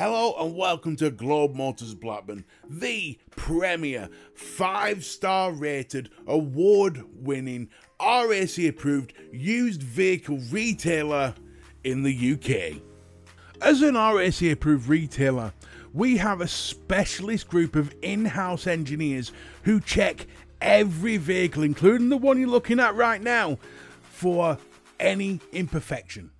Hello and welcome to Globe Motors Blackburn, the premier five star rated, award winning, RAC approved used vehicle retailer in the UK. As an RAC approved retailer, we have a specialist group of in house engineers who check every vehicle, including the one you're looking at right now, for any imperfection.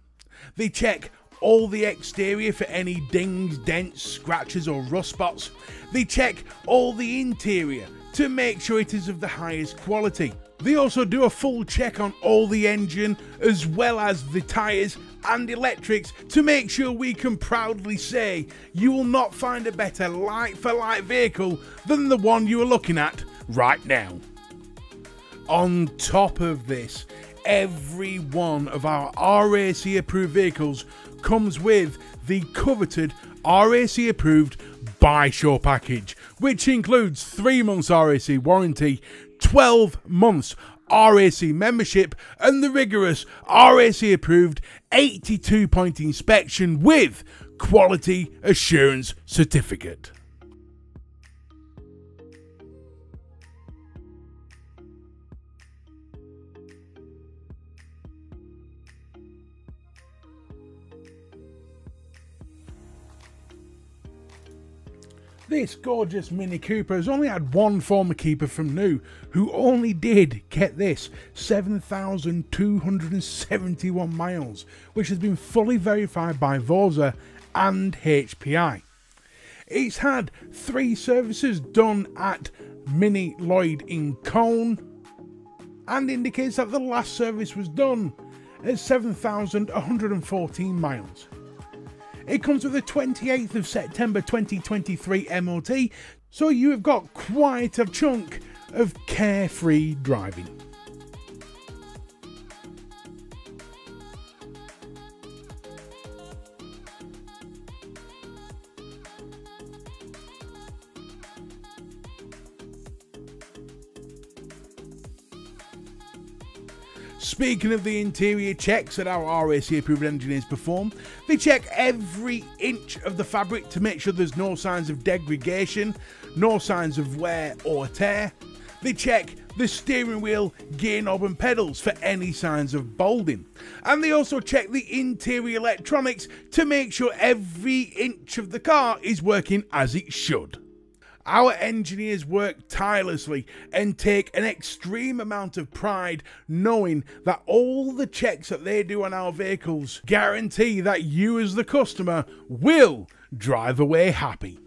They check all the exterior for any dings, dents, scratches, or rust spots. They check all the interior to make sure it is of the highest quality. They also do a full check on all the engine as well as the tyres and electrics to make sure we can proudly say you will not find a better light for light vehicle than the one you are looking at right now. On top of this, every one of our RAC approved vehicles comes with the coveted RAC approved Buy Sure package, which includes 3 months RAC warranty, 12 months RAC membership, and the rigorous RAC approved 82 point inspection with quality assurance certificate. This gorgeous Mini Cooper has only had one former keeper from new, who only did, get this, 7,271 miles, which has been fully verified by VOSA and HPI. It's had three services done at Mini Lloyd in Colne and indicates that the last service was done at 7,114 miles. It comes with a 28th of September 2023 MOT, so you have got quite a chunk of carefree driving. Speaking of the interior checks that our RAC approved engineers perform, they check every inch of the fabric to make sure there's no signs of degradation, no signs of wear or tear. They check the steering wheel, gear knob, and pedals for any signs of balding. And they also check the interior electronics to make sure every inch of the car is working as it should. Our engineers work tirelessly and take an extreme amount of pride knowing that all the checks that they do on our vehicles guarantee that you, as the customer, will drive away happy.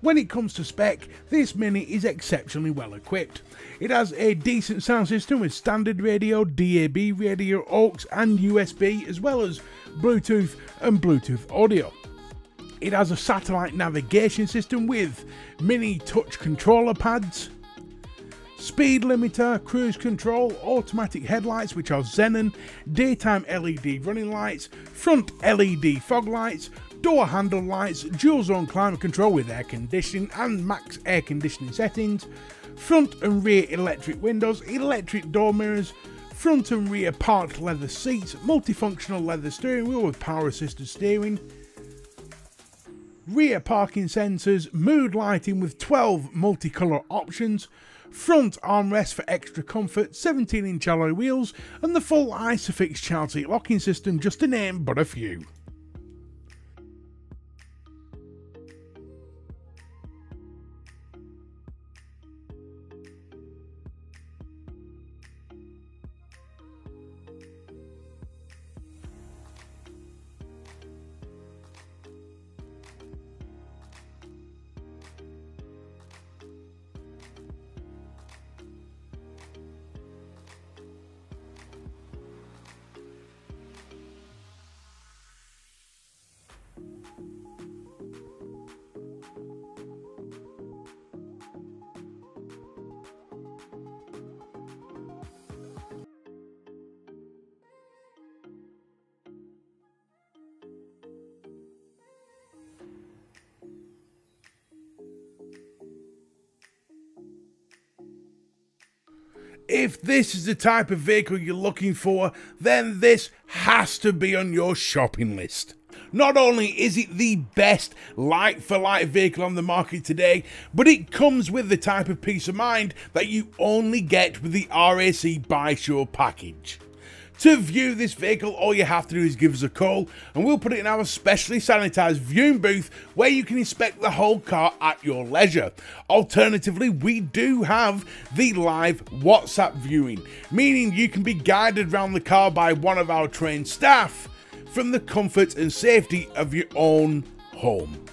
When it comes to spec, this Mini is exceptionally well equipped. It has a decent sound system with standard radio, DAB radio, AUX and USB as well as Bluetooth and Bluetooth audio. It has a satellite navigation system with mini touch controller pads, speed limiter, cruise control, automatic headlights which are xenon, daytime LED running lights, front LED fog lights, door handle lights, dual zone climate control with air conditioning and max air conditioning settings, front and rear electric windows, electric door mirrors, front and rear parked leather seats, multifunctional leather steering wheel with power assisted steering, rear parking sensors, mood lighting with 12 multicolour options, front armrest for extra comfort, 17 inch alloy wheels, and the full Isofix child seat locking system, just to name but a few. If this is the type of vehicle you're looking for, then this has to be on your shopping list. Not only is it the best light for light vehicle on the market today, but it comes with the type of peace of mind that you only get with the RAC Buy Sure package. To view this vehicle, all you have to do is give us a call and we'll put it in our specially sanitised viewing booth where you can inspect the whole car at your leisure. Alternatively, we do have the live WhatsApp viewing, meaning you can be guided around the car by one of our trained staff from the comfort and safety of your own home.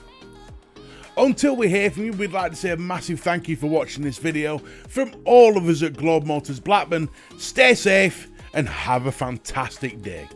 Until we hear from you, we'd like to say a massive thank you for watching this video. From all of us at Globe Motors Blackburn, stay safe and have a fantastic day.